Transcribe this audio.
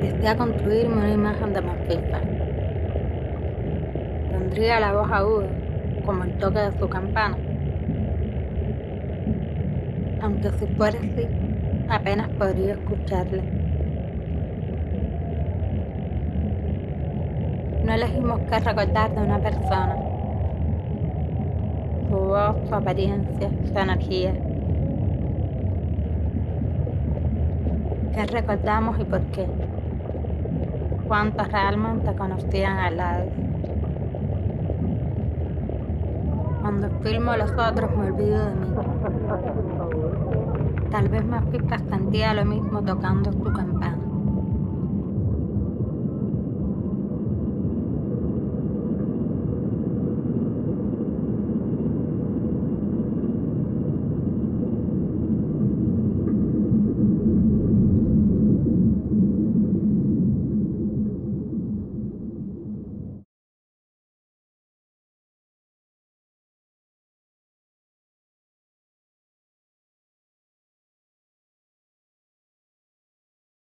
Podía construirme una imagen de Macbeth. Tendría la voz aguda, como el toque de su campana. Aunque si fuera así, apenas podría escucharle. No elegimos qué recordar de una persona. Su voz, su apariencia, su energía. ¿Qué recordamos y por qué? ¿Cuántos realmente conocían a lado? Cuando filmo a los otros me olvido de mí. Tal vez más sentía lo mismo tocando su campana.